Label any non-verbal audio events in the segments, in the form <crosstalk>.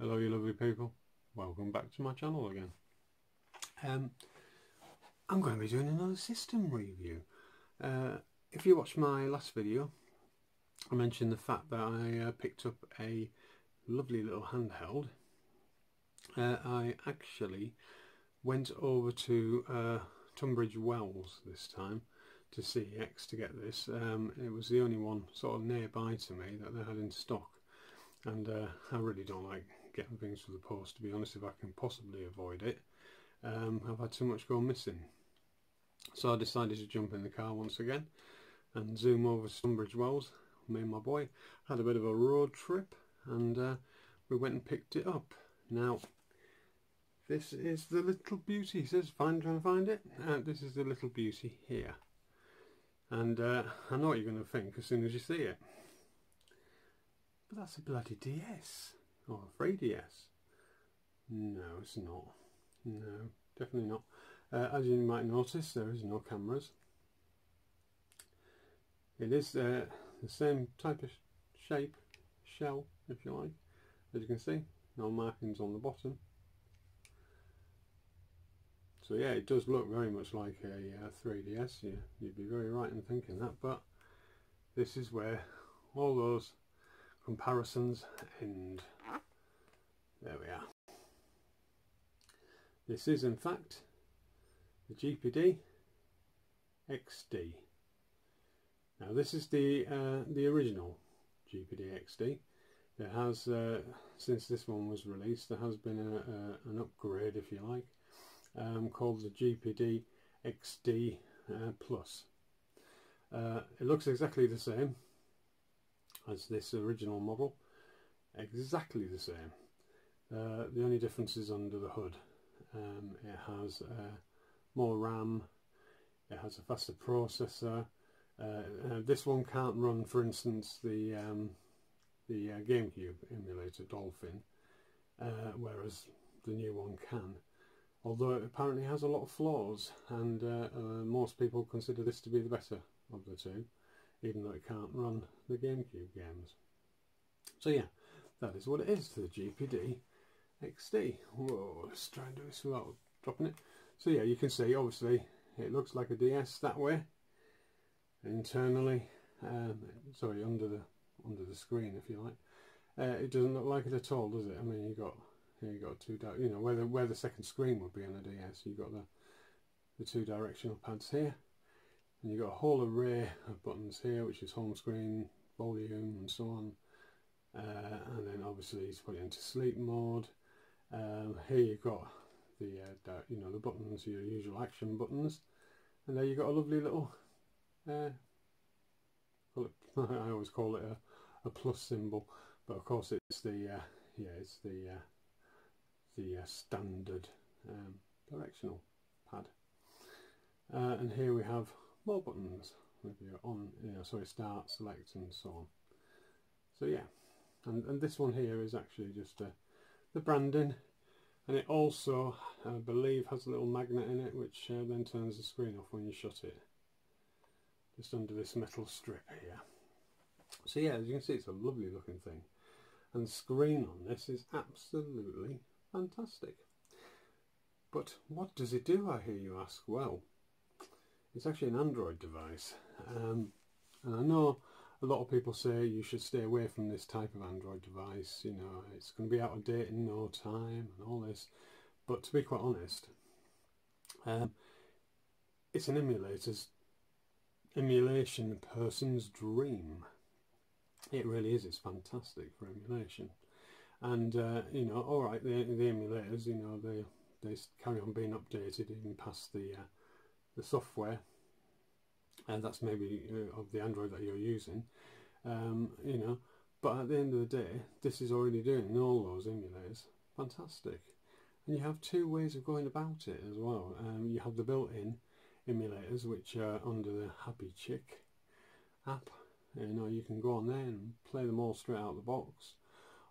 Hello you lovely people, welcome back to my channel again. Um, I'm going to be doing another system review. Uh, if you watched my last video, I mentioned the fact that I uh, picked up a lovely little handheld. Uh, I actually went over to uh, Tunbridge Wells this time to CEX to get this. Um, it was the only one sort of nearby to me that they had in stock and uh, I really don't like getting things for the post to be honest if I can possibly avoid it. Um, I've had too much go missing. So I decided to jump in the car once again and zoom over to Tunbridge Wells. Me and my boy had a bit of a road trip and uh, we went and picked it up. Now this is the little beauty, he says, find, trying to find it. Uh, this is the little beauty here and uh, I know what you're going to think as soon as you see it. But that's a bloody DS or a 3DS. No, it's not. No, definitely not. Uh, as you might notice, there is no cameras. It is uh, the same type of shape, shell, if you like. As you can see, no markings on the bottom. So yeah, it does look very much like a uh, 3DS. Yeah, you'd be very right in thinking that. But this is where all those comparisons and There we are. This is in fact the GPD XD. Now this is the uh, the original GPD XD. There has, uh, since this one was released, there has been a, a, an upgrade, if you like, um, called the GPD XD uh, Plus. Uh, it looks exactly the same as this original model, exactly the same. Uh, the only difference is under the hood. Um, it has uh, more RAM, it has a faster processor. Uh, uh, this one can't run, for instance, the um, the GameCube emulator Dolphin, whereas the new one can although it apparently has a lot of flaws and uh, uh, most people consider this to be the better of the two even though it can't run the GameCube games. So yeah, that is what it is, to the GPD XD. Whoa, let's try and do this without dropping it. So yeah, you can see obviously it looks like a DS that way internally, um, sorry under the under the screen if you like. Uh, it doesn't look like it at all, does it? I mean, you got you got two, you know, where the where the second screen would be on a DS, You've got the the two directional pads here, and you got a whole array of buttons here, which is home screen, volume, and so on. Uh, and then obviously to put it into sleep mode. Um, here you've got the uh, you know the buttons, your usual action buttons, and there you've got a lovely little. Uh, <laughs> I always call it a, a plus symbol, but of course it's the uh, yeah it's the uh, the uh, standard um, directional pad. Uh, and here we have more buttons with your on, you know, sorry, start, select and so on. So yeah, and, and this one here is actually just uh, the branding and it also, I believe, has a little magnet in it which uh, then turns the screen off when you shut it. Just under this metal strip here. So yeah, as you can see, it's a lovely looking thing. And the screen on this is absolutely Fantastic. But what does it do, I hear you ask? Well, it's actually an Android device. Um, and I know a lot of people say you should stay away from this type of Android device. You know, it's going to be out of date in no time and all this. But to be quite honest, um, it's an emulator's emulation person's dream. It really is. It's fantastic for emulation and uh, you know, all right, the, the emulators, you know, they they carry on being updated even past the uh, the software, and that's maybe uh, of the Android that you're using, um, you know. But at the end of the day, this is already doing all those emulators. Fantastic. And you have two ways of going about it as well. Um, you have the built-in emulators, which are under the Happy Chick app. You know, you can go on there and play them all straight out of the box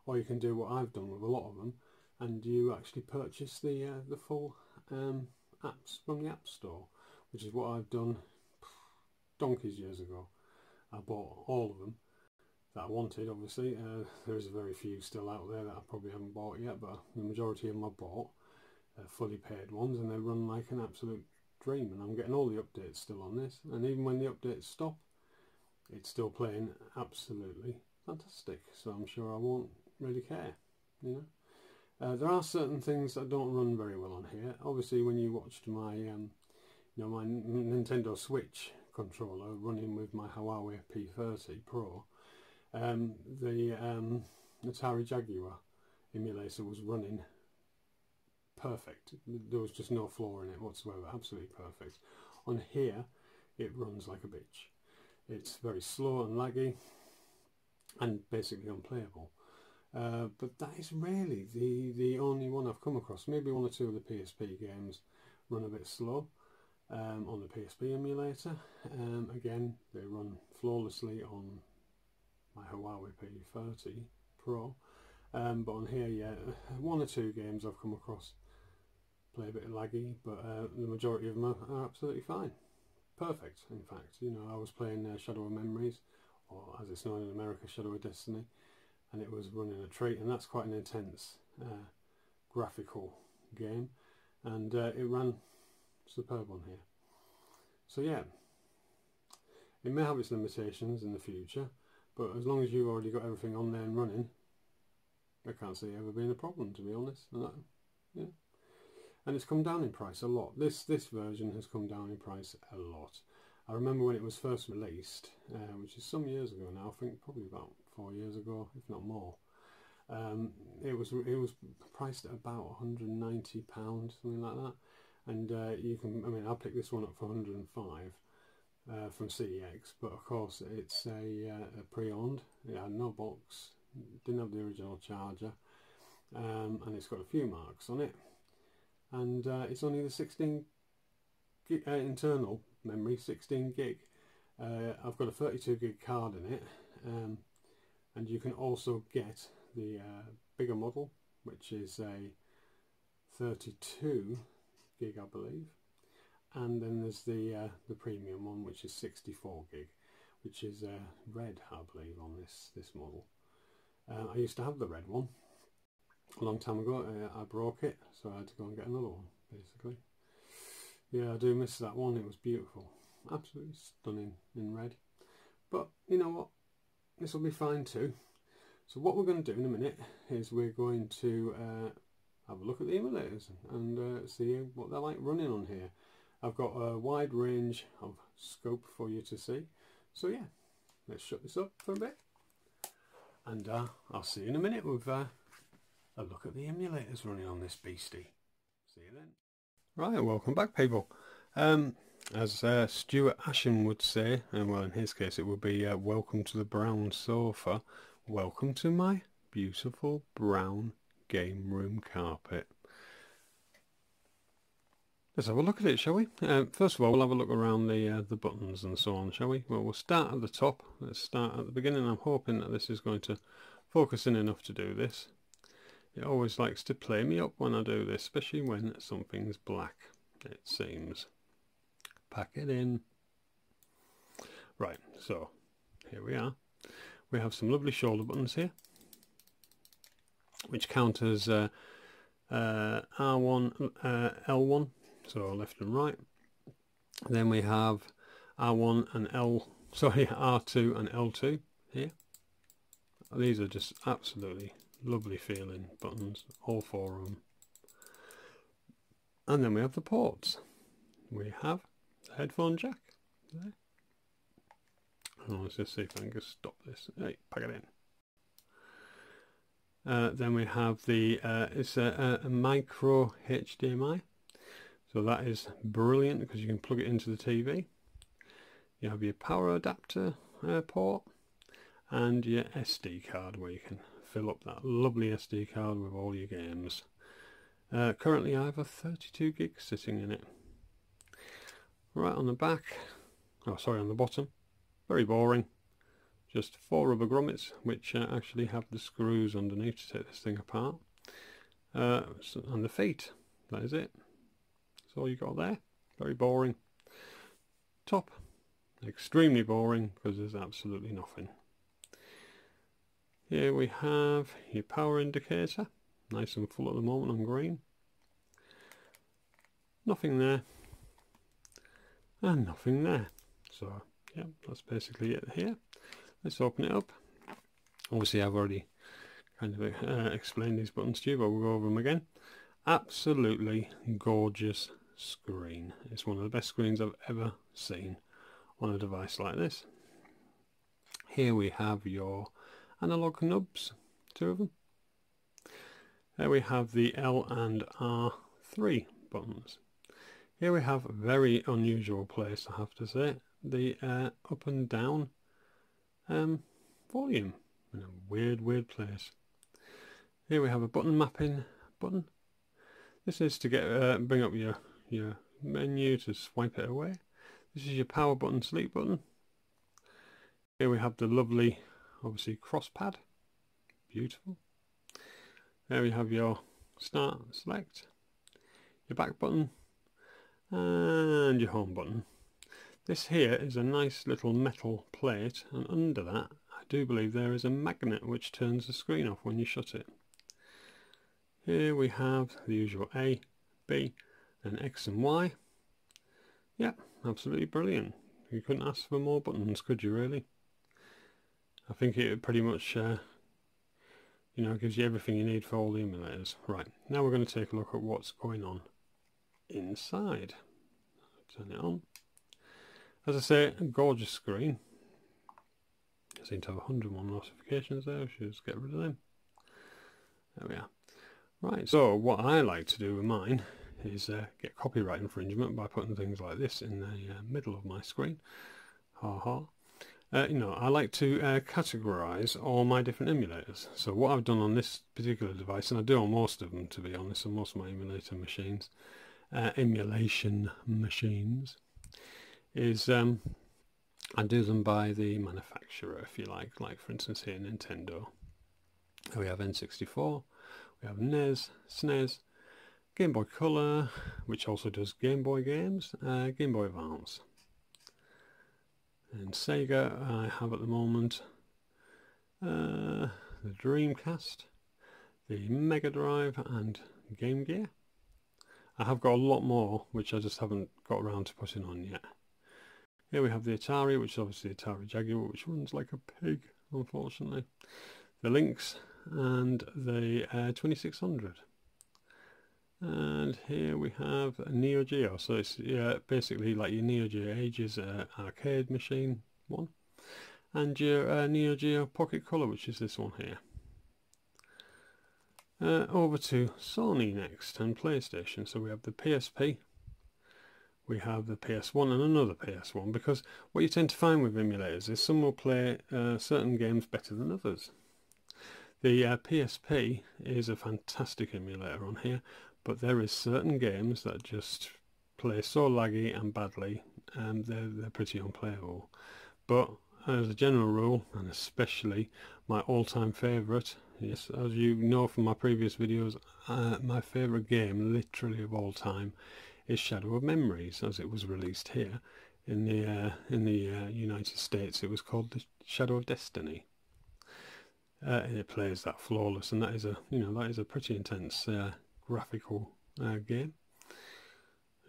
or you can do what I've done with a lot of them and you actually purchase the uh, the full um, apps from the App Store which is what I've done donkeys years ago I bought all of them that I wanted obviously. Uh, there's a very few still out there that I probably haven't bought yet but the majority of them I bought. Fully paid ones and they run like an absolute dream and I'm getting all the updates still on this and even when the updates stop it's still playing absolutely fantastic so I'm sure I won't really care you know uh, there are certain things that don't run very well on here obviously when you watched my um, my Nintendo Switch controller running with my Huawei P30 Pro um, the um, Atari Jaguar emulator was running perfect. There was just no flaw in it whatsoever, absolutely perfect. On here, it runs like a bitch. It's very slow and laggy and basically unplayable. Uh, but that is really the, the only one I've come across. Maybe one or two of the PSP games run a bit slow um, on the PSP emulator. Um, again, they run flawlessly on my Huawei P30 Pro. Um, but on here, yeah, one or two games I've come across play a bit laggy, but uh, the majority of them are, absolutely fine. Perfect, in fact. You know, I was playing uh, Shadow of Memories, or as it's known in America, Shadow of Destiny, and it was running a treat, and that's quite an intense uh, graphical game, and uh, it ran superb on here. So yeah, it may have its limitations in the future, but as long as you've already got everything on there and running, I can't see it ever being a problem, to be honest. Yeah and it's come down in price a lot. This this version has come down in price a lot. I remember when it was first released, uh, which is some years ago now. I think probably about four years ago, if not more. Um, it was it was priced at about 190 pounds, something like that. And uh, you can, I mean, I picked this one up for 105 uh, from CEX, but of course it's a, uh, a pre-owned. No box, didn't have the original charger, um, and it's got a few marks on it and uh, it's only the 16 gig, uh, internal memory 16 gig uh, I've got a 32 gig card in it um, and you can also get the bigger model which is a 32 gig I believe and then there's the uh, the premium one which is 64 gig which is uh, red I believe on this this model I used to have the red one a long time ago. Uh, I broke it, so I had to go and get another one, basically. Yeah, I do miss that one. It was beautiful. Absolutely stunning in red. But, you know what? This will be fine too. So what we're going to do in a minute is we're going to uh, have a look at the emulators and uh, see what they're like running on here. I've got a wide range of scope for you to see. So yeah, let's shut this up for a bit. And uh, I'll see you in a minute with uh, a look at the emulators running on this beastie. See you then. Right, welcome back people. Um, as uh, Stuart Ashen would say, and well in his case it would be uh, welcome to the brown sofa, welcome to my beautiful brown game room carpet. Let's have a look at it, shall we? Uh, first of all, we'll have a look around the uh, the buttons and so on, shall we? Well, we'll start at the top. Let's start at the beginning. I'm hoping that this is going to focus in enough to do this. It always likes to play me up when I do this, especially when something's black, it seems. Pack it in. Right, so here we are. We have some lovely shoulder buttons here, which count as uh, uh, R1, uh, L1, so left and right. Then we have R1 and L, <laughs> sorry, R2 and L2 here. These are just absolutely lovely feeling buttons, all four of them. And then we have the ports. We have the headphone jack there. Oh, let's just see if I can just stop this. Hey, pack it in. Uh, then we have the, uh, it's a, a, micro HDMI. So that is brilliant because you can plug it into the TV. You have your power adapter uh, port and your SD card where you can fill up that lovely SD card with all your games. Uh, currently I have a 32 gig sitting in it. Right on the back, oh sorry on the bottom, very boring. Just four rubber grommets which uh, actually have the screws underneath to take this thing apart. Uh, and the feet, that is it. That's all you got there. Very boring. Top, extremely boring because there's absolutely nothing. Here we have your power indicator, nice and full at the moment on green. Nothing there, and nothing there. So yeah, that's basically it here. Let's open it up. Obviously I've already kind of uh, explained these buttons to you, but we'll go over them again. Absolutely gorgeous screen. It's one of the best screens I've ever seen on a device like this. Here we have your analog knobs, two of them. There we have the L and R3 buttons. Here we have a very unusual place I have to say, the uh, up and down um, volume in a weird weird place. Here we have a button mapping button. This is to get uh, bring up your your menu to swipe it away. This is your power button, sleep button. Here we have the lovely, obviously, cross pad. Beautiful. There we have your start select, your back button, and your home button. This here is a nice little metal plate, and under that, I do believe there is a magnet which turns the screen off when you shut it. Here we have the usual A, B, and X and Y. Yeah, absolutely brilliant. You couldn't ask for more buttons, could you really? I think it pretty much, uh, you know, gives you everything you need for all the emulators. Right, now we're going to take a look at what's going on inside. Turn it on. As I say, a gorgeous screen. I seem to have 101 notifications there, I should just get rid of them. There we are. Right, so what I like to do with mine is uh, get copyright infringement by putting things like this in the uh, middle of my screen. Ha ha. Uh, you know, I like to uh, categorize all my different emulators. So what I've done on this particular device, and I do on most of them to be honest, on most of my emulator machines, uh, emulation machines, is um, I do them by the manufacturer, if you like. Like for instance here, Nintendo. We have N64, we have NES, SNES, Game Boy Color, which also does Game Boy games, uh, Game Boy Advance. And Sega I have at the moment uh, the Dreamcast, the Mega Drive and Game Gear. I have got a lot more which I just haven't got around to putting on yet. Here we have the Atari, which is obviously Atari Jaguar, which runs like a pig, unfortunately. The Lynx and the uh, 2600. And here we have Neo Geo. So it's yeah, basically like your Neo Geo Ages uh, arcade machine one. And your uh, Neo Geo Pocket Color, which is this one here. Uh, over to Sony next and PlayStation. So we have the PSP, we have the PS1 and another PS1 because what you tend to find with emulators is some will play uh, certain games better than others. The uh, PSP is a fantastic emulator on here but there is certain games that just play so laggy and badly and they're, they're pretty unplayable but as a general rule and especially my all-time favourite yes as you know from my previous videos uh, my favourite game literally of all time is Shadow of Memories as it was released here in the uh, in the uh, United States it was called the Shadow of Destiny uh, it plays that flawless and that is a you know that is a pretty intense uh, graphical uh, game.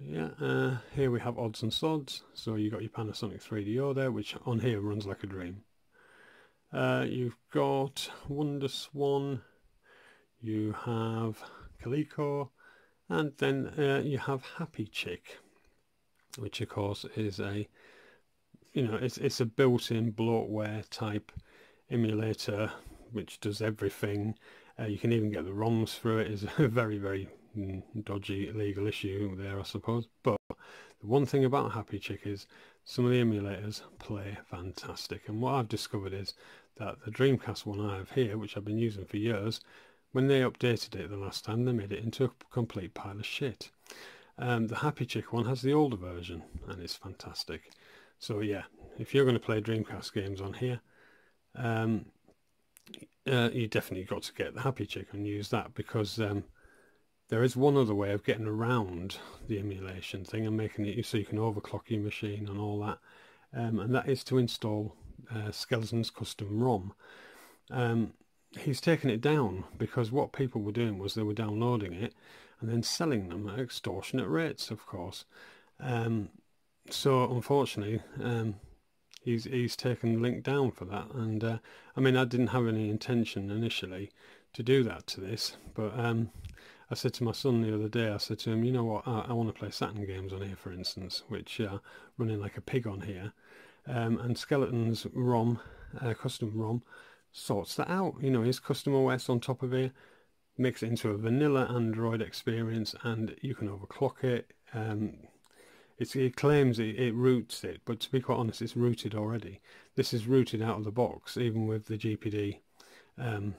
Yeah, uh, here we have odds and sods. So you got your Panasonic 3DO there, which on here runs like a dream. You've got Wonder Swan, you have Coleco, and then uh, you have Happy Chick, which of course is a, you know, it's it's a built-in bloatware type emulator which does everything uh, you can even get the ROMs through it. Is <laughs> a very, very mm, dodgy legal issue there, I suppose. But the one thing about Happy Chick is some of the emulators play fantastic. And what I've discovered is that the Dreamcast one I have here, which I've been using for years, when they updated it the last time, they made it into a complete pile of shit. Um, the Happy Chick one has the older version, and it's fantastic. So yeah, if you're going to play Dreamcast games on here, um, uh, you definitely got to get the Happy Chick and use that because um, there is one other way of getting around the emulation thing and making it so you can overclock your machine and all that, um, and that is to install uh, Skeleton's custom ROM. He's taken it down because what people were doing was they were downloading it and then selling them at extortionate rates, of course. Um, so unfortunately, um, he's he's taken the link down for that. And uh, I mean, I didn't have any intention initially to do that to this, but um, I said to my son the other day, I said to him, you know what, I, I want to play Saturn games on here, for instance, which are running like a pig on here, um, and Skeleton's ROM, uh, custom ROM, sorts that out. You know, his custom OS on top of it makes it into a vanilla Android experience, and you can overclock it. Um, it claims it, it, roots it, but to be quite honest, it's rooted already. This is rooted out of the box, even with the GPD um,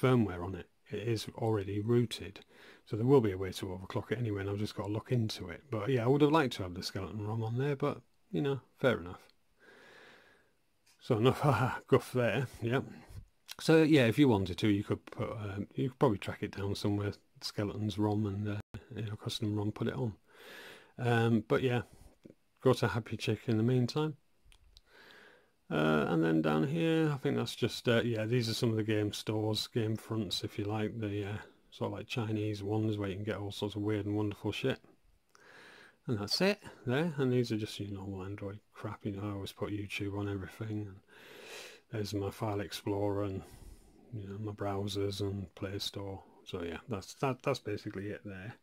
firmware on it. It is already rooted, so there will be a way to overclock it anyway, and I've just got to look into it. But yeah, I would have liked to have the skeleton ROM on there, but you know, fair enough. So enough <laughs> guff there, yeah. So yeah, if you wanted to, you could put, um, you could probably track it down somewhere, skeletons ROM and uh, you know, custom ROM, put it on. Um, but yeah, go to Happy Chick in the meantime. Uh, and then down here, I think that's just, uh, yeah, these are some of the game stores, game fronts, if you like, the uh, sort of like Chinese ones where you can get all sorts of weird and wonderful shit. And that's it there. And these are just your normal Android crap. You know, I always put YouTube on everything. There's my File Explorer and you know my browsers and Play Store. So yeah, that's that. That's basically it there.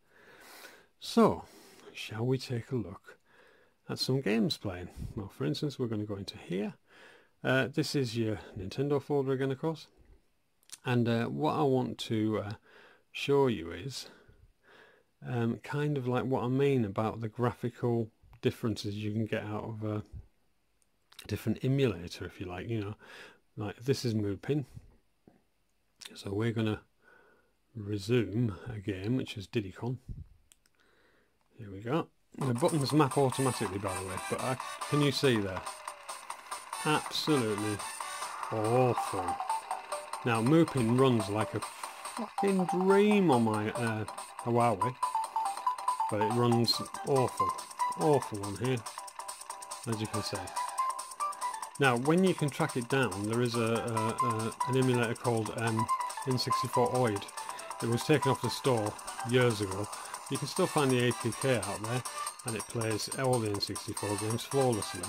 So, shall we take a look at some games playing? Well, for instance, we're going to go into here. Uh, this is your Nintendo folder again, of course. And uh, what I want to uh, show you is um, kind of like what I mean about the graphical differences you can get out of a different emulator if you like you know like this is Mupen so we're gonna resume a game which is Diddy Kong here we go. The buttons map automatically by the way but I, can you see there? Absolutely awful. Now Mupen runs like a fucking dream on my uh, Huawei but it runs awful, awful on here, as you can see. Now, when you can track it down, there is a, a, a an emulator called um, N64oid. It was taken off the store years ago. You can still find the APK out there, and it plays all the N64 games flawlessly.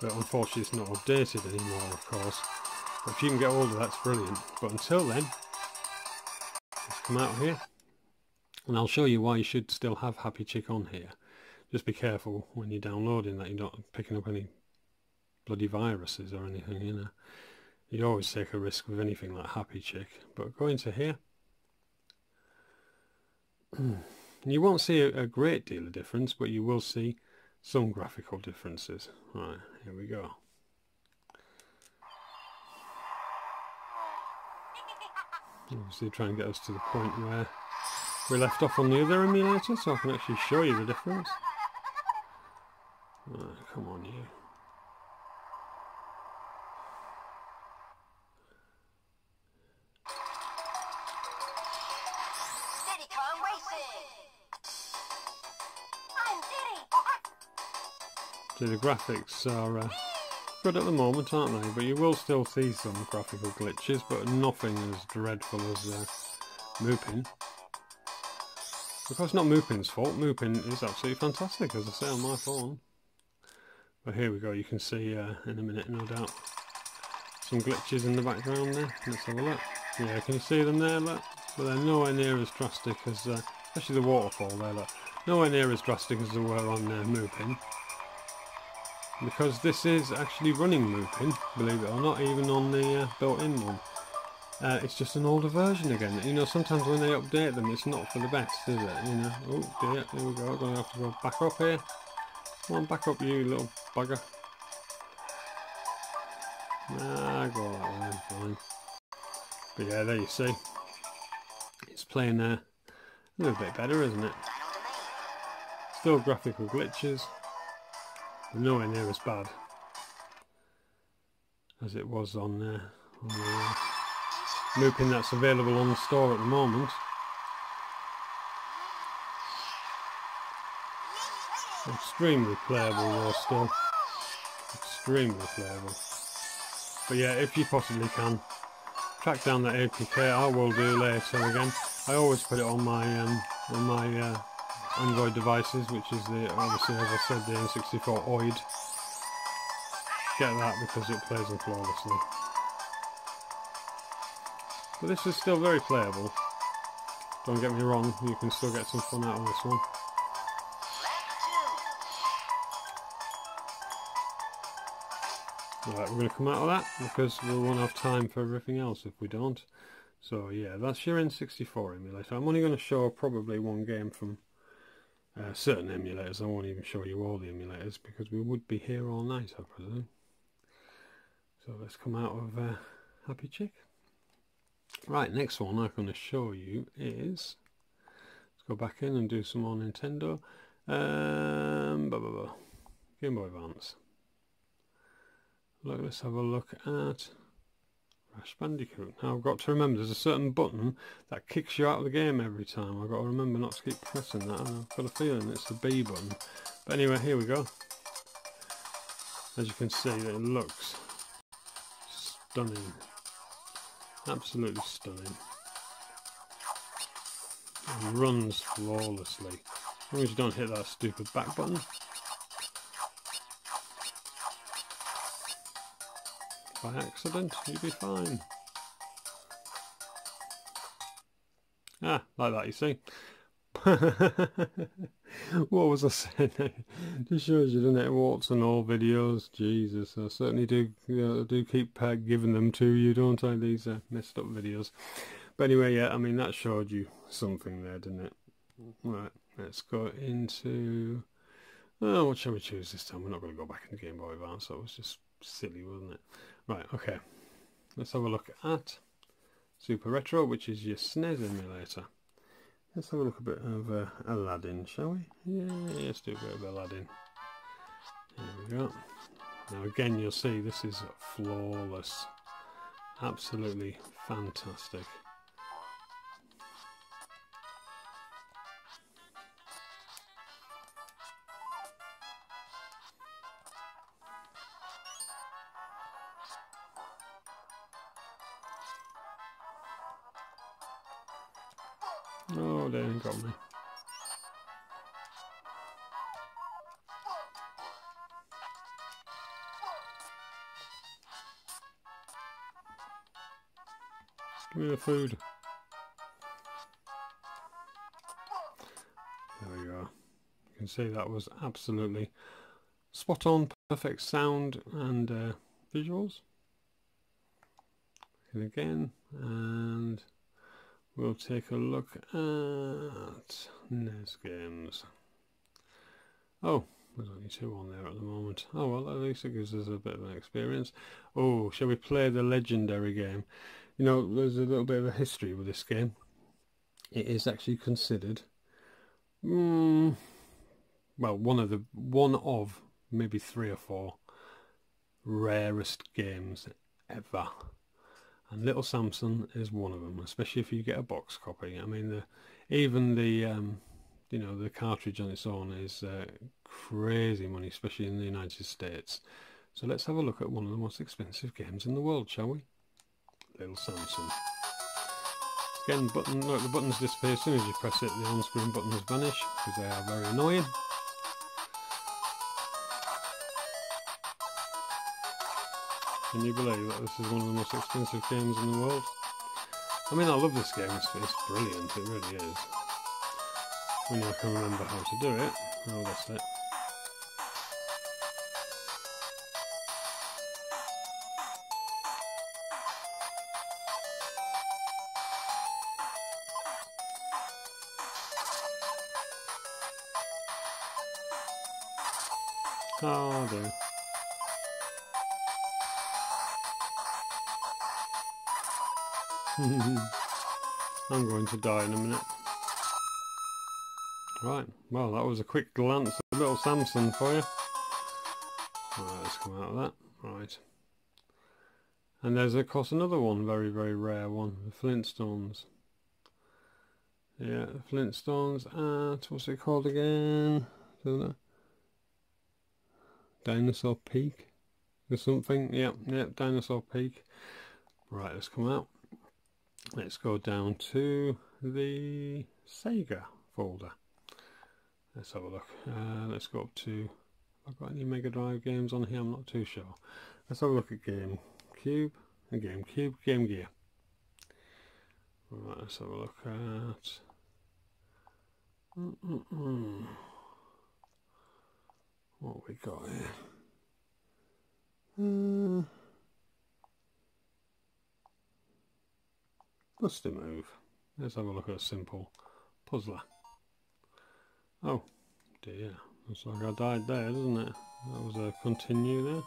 But unfortunately, it's not updated anymore, of course. But if you can get hold of that, that's brilliant. But until then, let's come out here. And I'll show you why you should still have Happy Chick on here. Just be careful when you're downloading that you're not picking up any bloody viruses or anything, you know. You always take a risk with anything like Happy Chick. But go into here. <clears throat> you won't see a, great deal of difference, but you will see some graphical differences. Right, here we go. Obviously try and get us to the point where we left off on the other emulator so I can actually show you the difference. Oh, come on you. The graphics are uh, good at the moment aren't they but you will still see some graphical glitches but nothing as dreadful as uh, Mupen. Because it's not Mupen's fault. Mupen is absolutely fantastic, as I say, on my phone. But here we go, you can see uh, in a minute, no doubt, some glitches in the background there. Let's have a look. Yeah, can you see them there, look? But they're nowhere near as drastic as, uh, especially the waterfall there, look. Nowhere near as drastic as they were on uh, Mupen. Because this is actually running Mupen, believe it or not, even on the uh, built-in one. Uh, it's just an older version again. You know, sometimes when they update them, it's not for the best, is it? You know, oh dear, here we go. I'm Gonna have to go back up here. Come on, back up, you little bugger. Nah, go that way, fine. But yeah, there you see. It's playing uh, a little bit better, isn't it? Still graphical glitches, nowhere near as bad as it was on. Uh, on the, uh, that's available on the store at the moment. Extremely playable though still. Extremely playable. But yeah, if you possibly can, track down that APK. I will do later again. I always put it on my um, on my uh, Android devices, which is the obviously as I said the N64oid. Get that because it plays them flawlessly. But this is still very playable. Don't get me wrong, you can still get some fun out of this one. Right, we're going to come out of that because we won't have time for everything else if we don't. So yeah, that's your N64 emulator. I'm only going to show probably one game from uh, certain emulators. I won't even show you all the emulators because we would be here all night, I presume. So let's come out of uh, Happy Chick. Right, next one I'm going to show you is, let's go back in and do some more Nintendo. Um, blah, blah, blah. Game Boy Advance. Look, let's have a look at Crash Bandicoot. Now I've got to remember there's a certain button that kicks you out of the game every time. I've got to remember not to keep pressing that. I've got a feeling it's the B button. But anyway, here we go. As you can see, it looks stunning. Absolutely stunning. And runs flawlessly. As long as you don't hit that stupid back button. By accident, you'll be fine. Ah, like that, you see. <laughs> what was I saying? <laughs> Just shows you, doesn't it? Warts and all videos. Jesus, I certainly do uh, do keep uh, giving them to you, don't I? These uh, messed up videos. But anyway, yeah, I mean that showed you something there, didn't it? Right, let's go into. Oh, what shall we choose this time? We're not going to go back in the Game Boy Advance. That was just silly, wasn't it? Right, okay. Let's have a look at Super Retro, which is your SNES emulator. Let's have a look a bit of uh, Aladdin, shall we? Yeah, let's do a bit of Aladdin. There we go. Now again, you'll see this is flawless. Absolutely fantastic. Oh, they ain't got me. Give me the food. There we go. You can see that was absolutely spot on, perfect sound and uh, visuals. And again, and we'll take a look at NES games. Oh, there's only two on there at the moment. Oh well, at least it gives us a bit of an experience. Oh, shall we play the legendary game? You know, there's a little bit of a history with this game. It is actually considered, mm, well, one of the one of maybe three or four rarest games ever and Little Samson is one of them, especially if you get a box copy. I mean, the, even the um, you know the cartridge on its own is uh, crazy money, especially in the United States. So let's have a look at one of the most expensive games in the world, shall we? Little Samson. Again, button. Look, the buttons disappear as soon as you press it. The on-screen buttons vanish because they are very annoying. Can you believe that this is one of the most expensive games in the world? I mean, I love this game. It's, it's brilliant. It really is. When I can remember how to do it. Oh, that's it. Oh dear. <laughs> I'm going to die in a minute. Right, well that was a quick glance at little Samson for you. Right, let's come out of that. Right. And there's of course another one, very, very rare one, the Flintstones. Yeah, Flintstones at, what's it called again? Dinosaur Peak or something? Yep, yep, Dinosaur Peak. Right, let's come out. Let's go down to the Sega folder. Let's have a look. Uh, let's go up to. Have I got any Mega Drive games on here? I'm not too sure. Let's have a look at GameCube and GameCube, Game Gear. Right, let's have a look at. Mm -mm -mm. What we got here? Uh, Bust-a-Move. Let's have a look at a simple puzzler. Oh dear, looks like I died there, doesn't it? That was a continue there.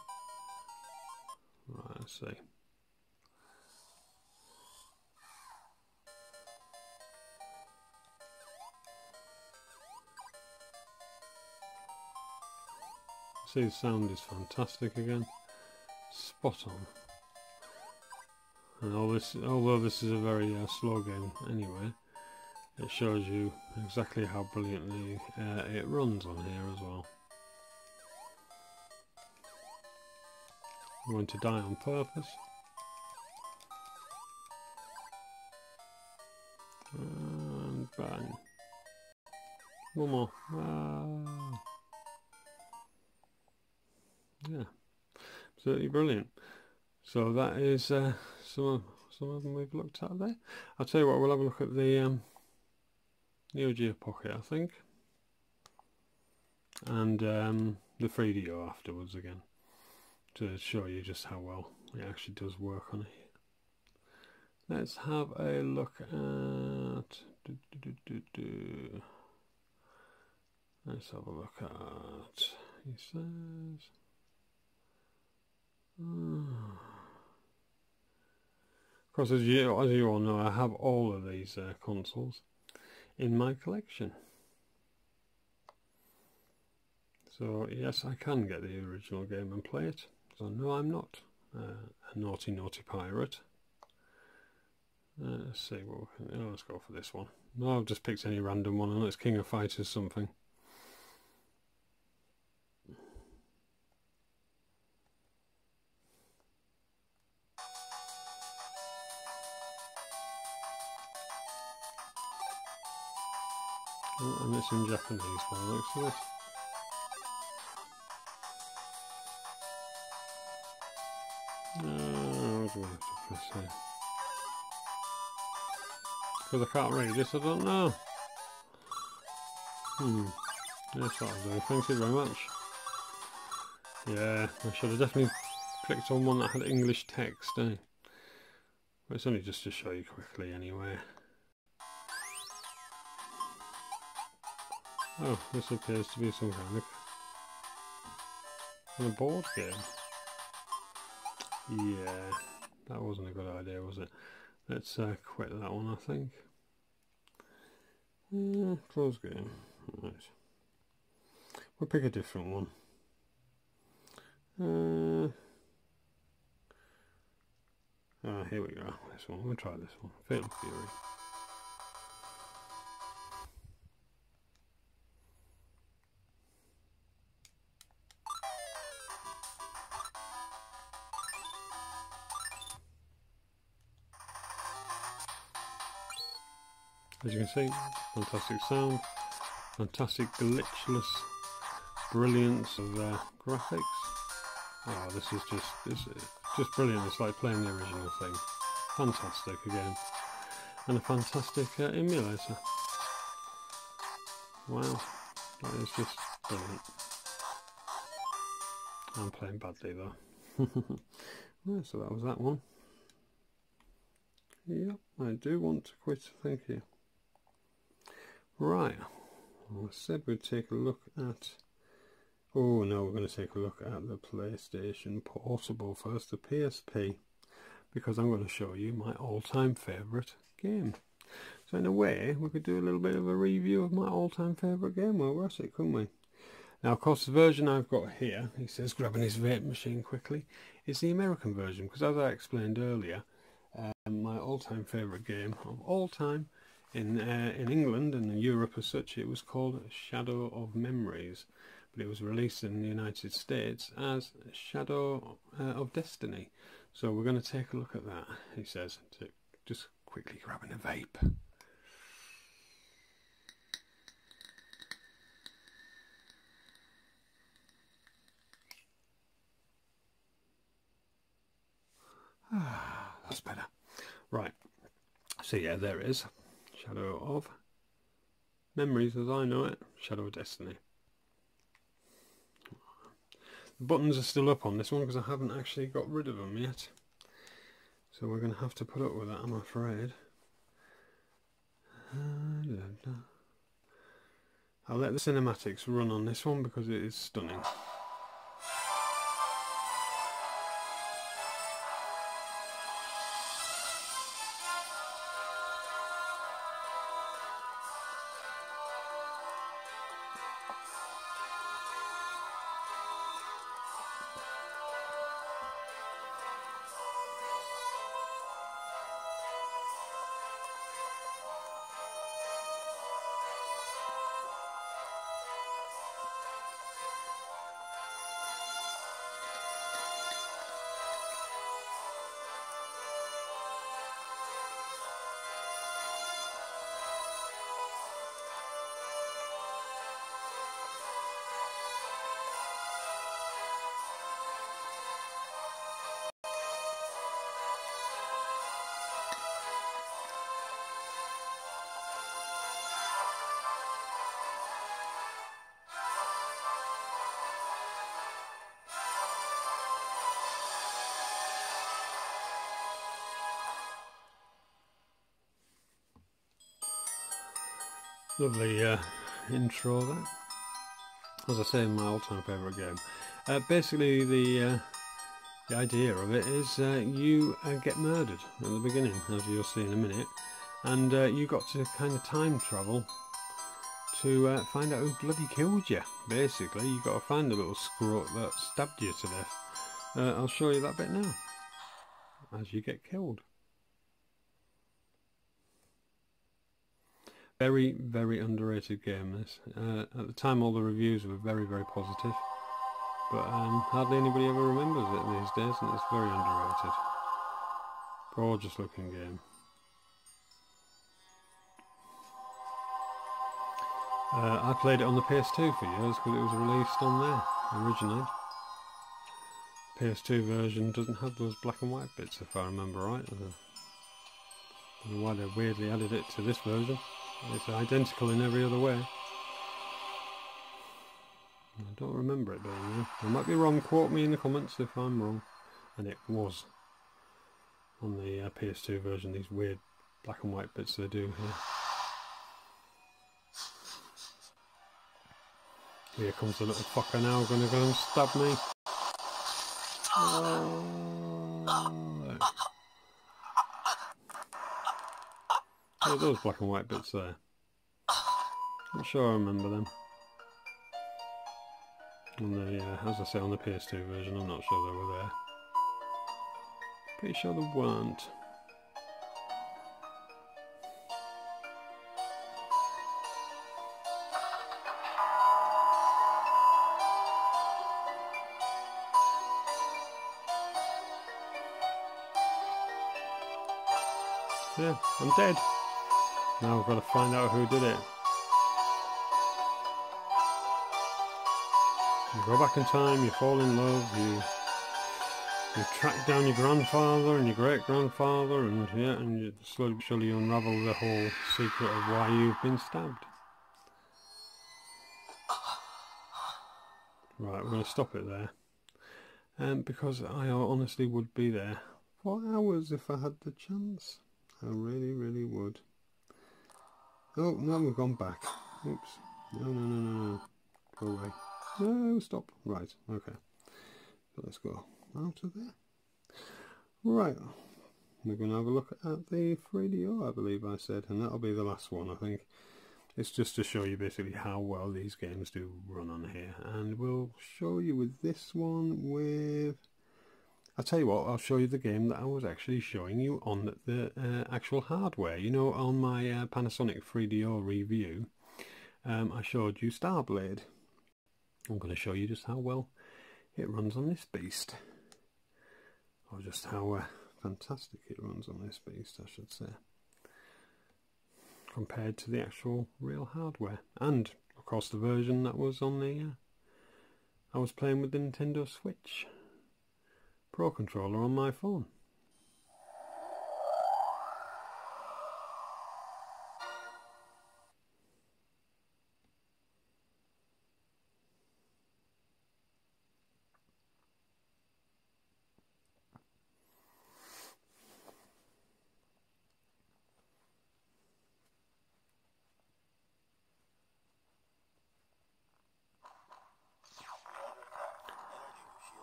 Right, let's see. See the sound is fantastic again. Spot on. All this, although this is a very uh, slow game anyway, it shows you exactly how brilliantly uh, it runs on here as well. I'm going to die on purpose. And bang. One more. Ah. Yeah, absolutely brilliant. So that is uh, some of, some of them we've looked at there. I'll tell you what, we'll have a look at the um, Neo Geo Pocket, I think. And um, the 3DO afterwards again. To show you just how well it actually does work on it. Let's have a look at... Do, do, do, Let's have a look at... He says... Of course, as you, as you all know, I have all of these uh, consoles in my collection. So yes, I can get the original game and play it. So no, I'm not uh, a naughty, naughty pirate. Uh, let's see what we can. Oh, let's go for this one. No, I've just picked any random one, and it's King of Fighters something. Oh, and it's in Japanese by the looks of this. Say? Because I can't read this, I don't know. Hmm. Yes, that'll do. Thank you very much. Yeah, I should have definitely clicked on one that had English text, eh? But it's only just to show you quickly anyway. Oh, this appears to be some kind of a board game. Yeah, that wasn't a good idea, was it? Let's uh, quit that one, I think. Yeah, close game. Right. We'll pick a different one. Uh, ah, here we go. This one. We'll try this one. Fatal Fury. As you can see fantastic sound fantastic glitchless brilliance of uh, graphics. Oh this is just this is just brilliant. It's like playing the original thing. Fantastic again. And a fantastic uh, emulator. Wow. That is just brilliant. I'm playing badly though. <laughs> Yeah, so that was that one. Yep I do want to quit. Thank you Right, I said we'd take a look at. Oh no, we're going to take a look at the PlayStation Portable first, the PSP, because I'm going to show you my all-time favourite game. So in a way, we could do a little bit of a review of my all-time favourite game while we're at it, couldn't we? Now, of course, the version I've got here, he says, grabbing his vape machine quickly, is the American version, because as I explained earlier, um, my all-time favourite game of all time in uh, in England and in Europe as such, it was called Shadow of Memories, but it was released in the United States as Shadow uh, of Destiny. So we're going to take a look at that. He says just quickly grabbing a vape. Ah, that's better. Right. So yeah, there is Shadow of Memories as I know it. Shadow of Destiny. The buttons are still up on this one because I haven't actually got rid of them yet. So we're going to have to put up with that, I'm afraid. Uh, I'll let the cinematics run on this one because it is stunning. Lovely uh, intro there. As I say, my all-time favourite game. Uh, basically, the uh, the idea of it is uh, you uh, get murdered at the beginning, as you'll see in a minute, and uh, you got to kind of time travel to find out who bloody killed you. Basically, you got to find the little screw that stabbed you to death. I'll show you that bit now, as you get killed. Very, very underrated game this. Uh, at the time all the reviews were very, very positive. But um, hardly anybody ever remembers it these days and it's very underrated. Gorgeous looking game. Uh, I played it on the PS2 for years because it was released on there originally. PS2 version doesn't have those black and white bits if I remember right. I don't know why they weirdly added it to this version. It's identical in every other way. I don't remember it being there. I might be wrong, quote me in the comments if I'm wrong. And it was on the uh, PS2 version, these weird black and white bits they do here. Here comes the little fucker now, gonna go and stab me. Oh. <laughs> Those black and white bits there. I'm sure I remember them. On the, uh, as I say, on the PS2 version, I'm not sure they were there. Pretty sure they weren't. Yeah, I'm dead. Now we've got to find out who did it. You go back in time, you fall in love, you you track down your grandfather and your great grandfather, and yeah, and you slowly surely unravel the whole secret of why you've been stabbed. Right, we're going to stop it there. Um, because I honestly would be there for hours if I had the chance. I really, really would. Oh, no, we've gone back. Oops. No, no, no, no, no. Go away. No, stop. Right, okay. So let's go out of there. Right. We're going to have a look at the 3DO, I believe I said, and that'll be the last one, I think. It's just to show you basically how well these games do run on here. And we'll show you with this one with I'll tell you what, I'll show you the game that I was actually showing you on the uh, actual hardware. You know, on my uh, Panasonic 3DO review, um, I showed you Starblade. I'm going to show you just how well it runs on this beast. Or just how uh, fantastic it runs on this beast, I should say. compared to the actual real hardware. And, of course, the version that was on the... Uh, I was playing with the Nintendo Switch Pro Controller on my phone.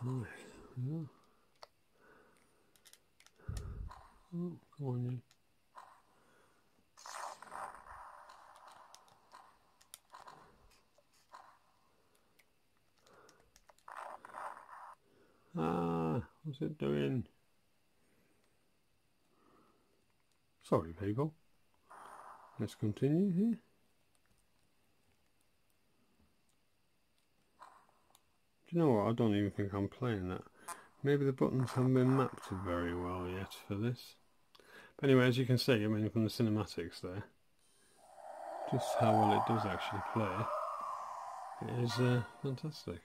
Nice. Yeah. Oh, come on, you. Ah, what's it doing? Sorry, people. Let's continue here. Do you know what? I don't even think I'm playing that. Maybe the buttons haven't been mapped very well yet for this. But anyway, as you can see, I mean, from the cinematics there, just how well it does actually play, it is uh, fantastic.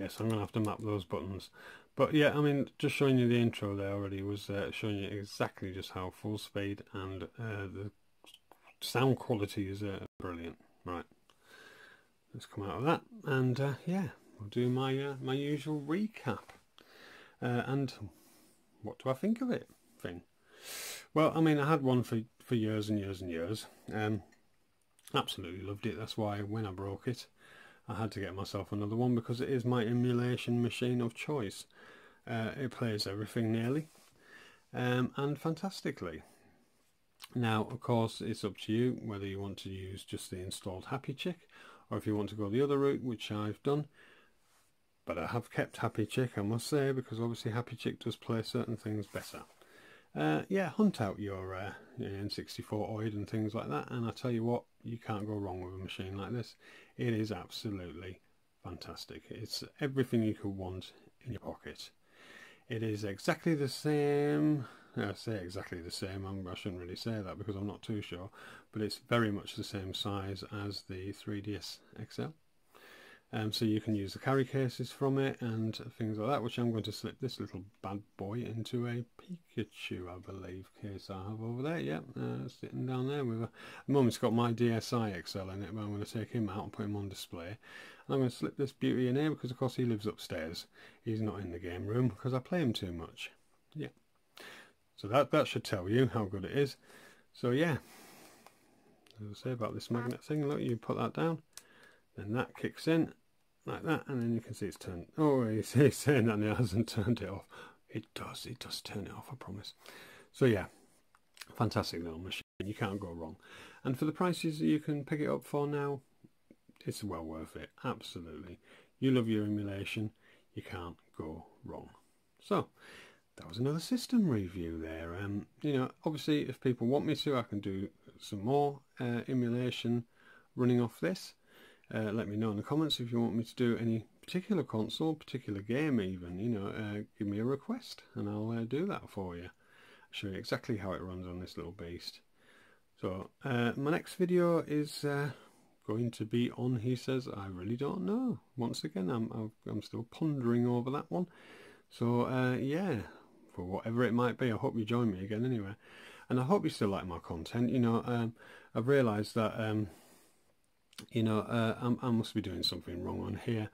Yes, I'm going to have to map those buttons. But yeah, I mean, just showing you the intro there already was uh, showing you exactly just how full speed and uh, the sound quality is uh, brilliant. Right, let's come out of that. And uh, yeah, I'll do my uh, my usual recap. Uh, and what do I think of it thing? Well, I mean, I had one for, for years and years and years. Um, absolutely loved it. That's why when I broke it, I had to get myself another one because it is my emulation machine of choice. Uh, it plays everything nearly um, and fantastically. Now, of course, it's up to you whether you want to use just the installed Happy Chick or if you want to go the other route, which I've done, but I have kept Happy Chick, I must say, because obviously Happy Chick does play certain things better. Uh, yeah, hunt out your uh, N64oid and things like that, and I tell you what, you can't go wrong with a machine like this. It is absolutely fantastic. It's everything you could want in your pocket. It is exactly the same. I say exactly the same. I'm, I shouldn't really say that because I'm not too sure, but it's very much the same size as the 3DS XL. Um, so you can use the carry cases from it and things like that, which I'm going to slip this little bad boy into a Pikachu, I believe, case I have over there. Yep, uh, sitting down there with a the moment it's got my DSi XL in it, but I'm going to take him out and put him on display. And I'm going to slip this beauty in here because, of course, he lives upstairs. He's not in the game room because I play him too much. Yeah. So that, that should tell you how good it is. So, yeah. As I say about this magnet thing, look, you put that down, then that kicks in like that and then you can see it's turned oh <laughs> he's, he's saying that and it hasn't turned it off. It does it does turn it off I promise. So yeah fantastic little machine you can't go wrong. And for the prices that you can pick it up for now it's well worth it absolutely. You love your emulation you can't go wrong. So that was another system review there. Um you know obviously if people want me to I can do some more uh, emulation running off this uh, let me know in the comments if you want me to do any particular console, particular game even, you know, uh, give me a request and I'll uh, do that for you. I'll show you exactly how it runs on this little beast. So, uh, my next video is uh, going to be on, he says, I really don't know. Once again, I'm, I'm still pondering over that one. So, uh, yeah, for whatever it might be, I hope you join me again anyway. And I hope you still like my content. You know, um, I've realised that... Um, you know, uh, i must be doing something wrong on here.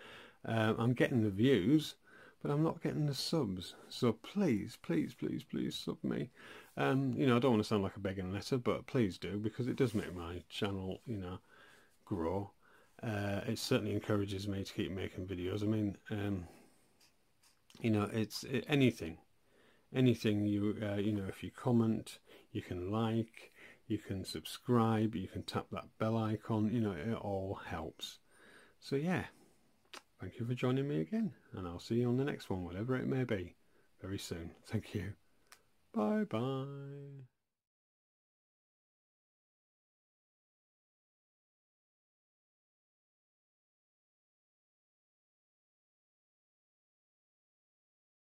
Uh, I'm getting the views, but I'm not getting the subs. So please, please, please, please sub me. Um, you know, I don't want to sound like a begging letter, but please do because it does make my channel, you know, grow. Uh, it certainly encourages me to keep making videos. I mean, um, you know, it's it, anything, anything you, uh, you know, if you comment, you can like, you can subscribe, you can tap that bell icon, you know, it all helps. So yeah, thank you for joining me again, and I'll see you on the next one, whatever it may be, very soon. Thank you. Bye bye.